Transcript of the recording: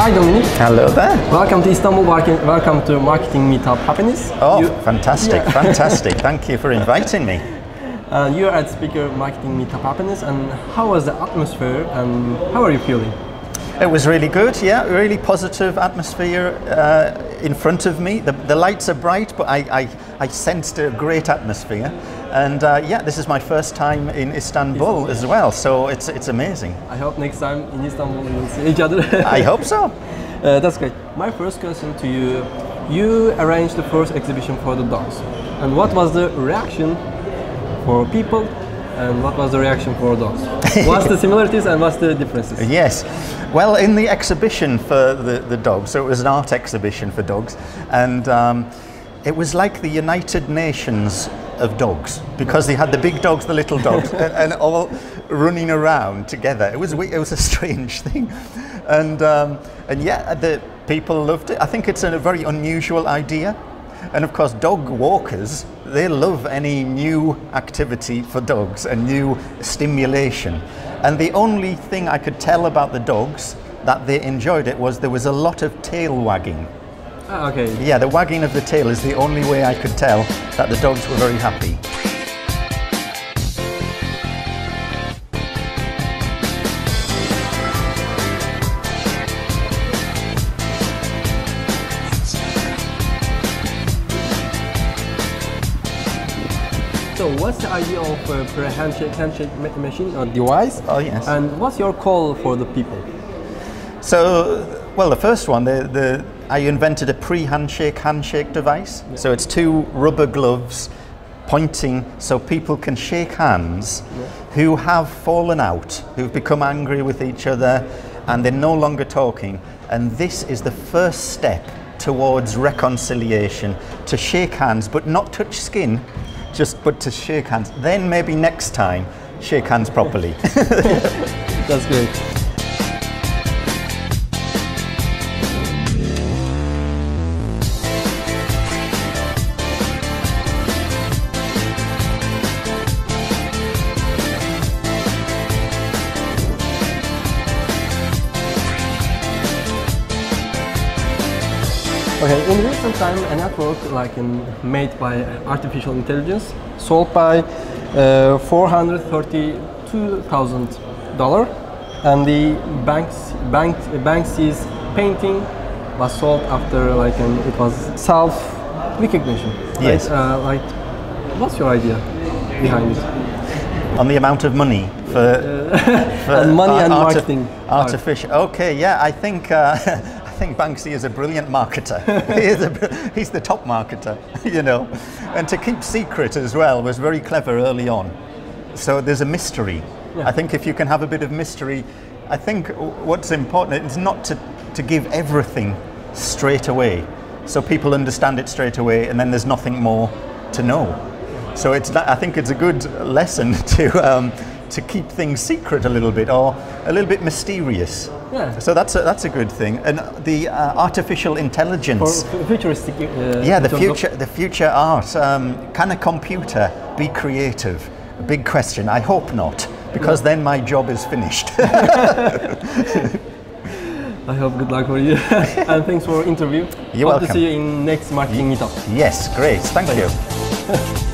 Hi Dominic. Hello there. Welcome to Istanbul. Welcome to Marketing Meetup Happiness. Oh, you, fantastic, yeah. fantastic. Thank you for inviting me. Uh, you are at Speaker Marketing Meetup Happiness, and how was the atmosphere and how are you feeling? It was really good, yeah, really positive atmosphere uh, in front of me. The, the, lights are bright, but I, I, I sensed a great atmosphere. And uh, yeah, this is my first time in Istanbul, Istanbul, as well, so it's, it's amazing. I hope next time in Istanbul we will see each other. I hope so. Uh, that's great. My first question to you, you arranged the first exhibition for the dogs. And what was the reaction for people and what was the reaction for dogs? what's the similarities and what's the differences? Yes. Well, in the exhibition for the, the dogs, so it was an art exhibition for dogs, and um, it was like the United Nations of dogs because they had the big dogs, the little dogs, and, and, all running around together. It was it was a strange thing, and um, and yeah, the people loved it. I think it's a very unusual idea. And of course, dog walkers, they love any new activity for dogs and new stimulation. And the only thing I could tell about the dogs that they enjoyed it was there was a lot of tail wagging. Ah, okay. Yeah, the wagging of the tail is the only way I could tell that the dogs were very happy. So what's the idea of a pre-handshake handshake machine or device? Oh yes. And what's your call for the people? So, well, the first one, the, the I invented a pre-handshake handshake device. Yeah. So it's two rubber gloves pointing so people can shake hands yeah. who have fallen out, who've become angry with each other, and they're no longer talking. And this is the first step towards reconciliation to shake hands but not touch skin just but to shake hands. Then maybe next time, shake hands properly. That's great. Okay, in recent time, a network like in, made by artificial intelligence sold by uh, $432,000 and the Banks, Bank, Banksy's painting was sold after like an, it was self recognition. Yes. Right? Uh, like, what's your idea behind it? On the amount of money for, uh, for and money and marketing. Artificial. Okay, yeah, I think uh, think Banksy is a brilliant marketer. he is a, he's the top marketer, you know. And to keep secret as well was very clever early on. So there's a mystery. Yeah. I think if you can have a bit of mystery, I think what's important is not to, to give everything straight away. So people understand it straight away and then there's nothing more to know. So it's, I think it's a good lesson to, um, to keep things secret a little bit or a little bit mysterious. Yeah. So that's a, that's a good thing. And the uh, artificial intelligence. For futuristic. Uh, yeah, the future the future art. Um, can a computer be creative? A big question. I hope not, because yeah. then my job is finished. I hope good luck for you. and thanks for interview. You're Hope welcome. to see you in next marketing meetup. Yes, great. Thank Thanks. you.